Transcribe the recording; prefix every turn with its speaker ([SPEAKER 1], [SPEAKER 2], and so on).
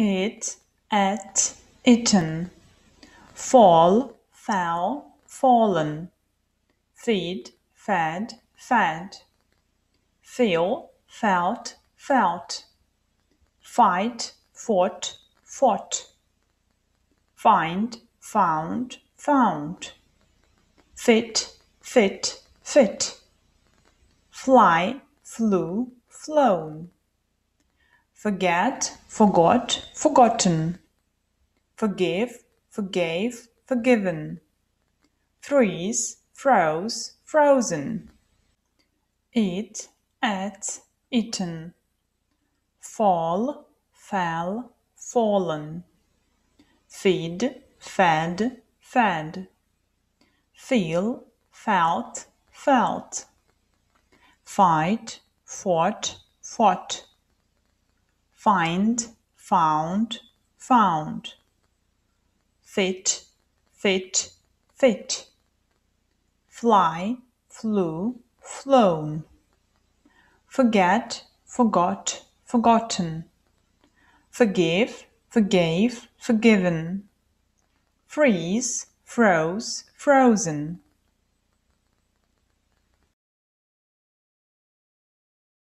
[SPEAKER 1] eat, ate, eaten, fall, fell, fallen, feed, fed, fed, feel, felt, felt, fight, fought, fought, find, found, found, fit, fit, fit, fly, flew, flown, forget, forgot, forgotten, forgive, forgave, forgiven, freeze, froze, frozen, eat, ate, eaten, fall, fell, fallen, feed, fed, fed, feel, felt, felt, fight, fought, fought, find, found, found, fit, fit, fit, fly, flew, flown, forget, forgot, forgotten, forgive, forgave, forgiven, freeze, froze, frozen,